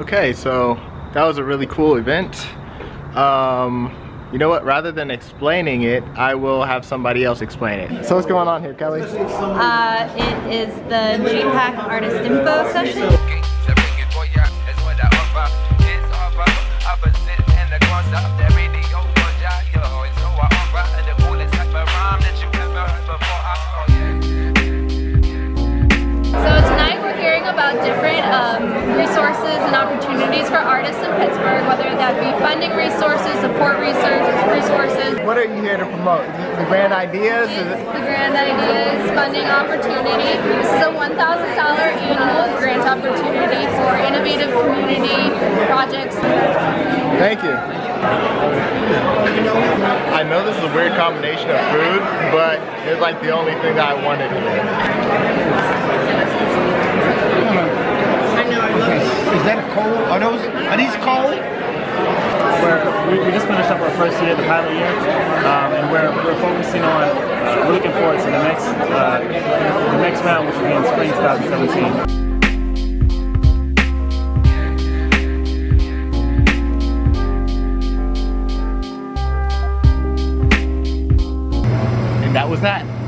Okay, so that was a really cool event. Um, you know what, rather than explaining it, I will have somebody else explain it. So what's going on here, Kelly? Uh, it is the GPAC Artist Info session. So resources and opportunities for artists in Pittsburgh, whether that be funding resources, support resources. What are you here to promote? The grand ideas? The grand ideas, funding opportunity. This is a $1,000 annual grant opportunity for innovative community projects. Thank you. I know this is a weird combination of food, but it's like the only thing that I wanted here cold? Are those, are these cold? we we, just finished up our first year, the pilot year, um, and we're, we're focusing on, uh, we're looking forward to the next, uh, the next round, which will be in spring 2017. And that was that.